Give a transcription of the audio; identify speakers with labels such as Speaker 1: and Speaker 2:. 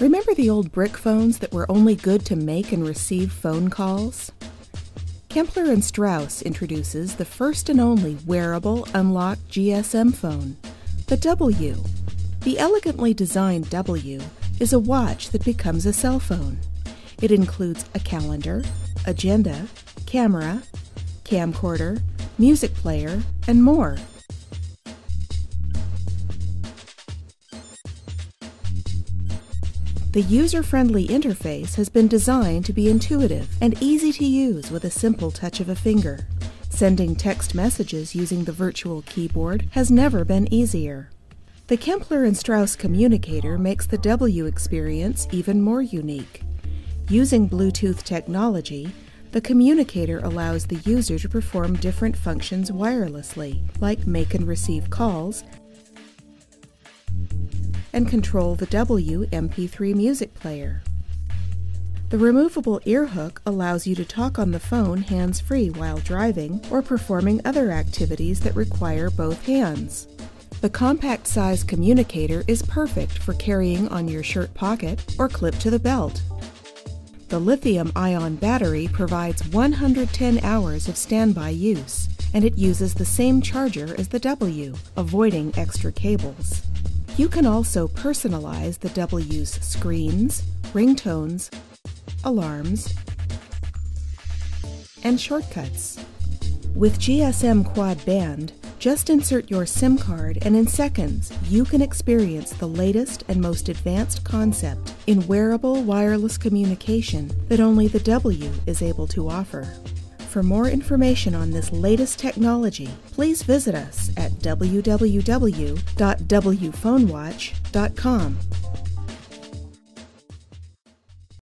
Speaker 1: Remember the old brick phones that were only good to make and receive phone calls? Kempler and Strauss introduces the first and only wearable unlocked GSM phone, the W. The elegantly designed W is a watch that becomes a cell phone. It includes a calendar, agenda, camera, camcorder, music player, and more. The user-friendly interface has been designed to be intuitive and easy to use with a simple touch of a finger. Sending text messages using the virtual keyboard has never been easier. The Kempler and Strauss communicator makes the W experience even more unique. Using Bluetooth technology, the communicator allows the user to perform different functions wirelessly, like make and receive calls, and control the W MP3 music player. The removable ear hook allows you to talk on the phone hands-free while driving or performing other activities that require both hands. The compact size communicator is perfect for carrying on your shirt pocket or clip to the belt. The lithium ion battery provides 110 hours of standby use, and it uses the same charger as the W, avoiding extra cables. You can also personalize the W's screens, ringtones, alarms, and shortcuts. With GSM Quad Band, just insert your SIM card and in seconds you can experience the latest and most advanced concept in wearable wireless communication that only the W is able to offer. For more information on this latest technology, please visit us at www.wphonewatch.com.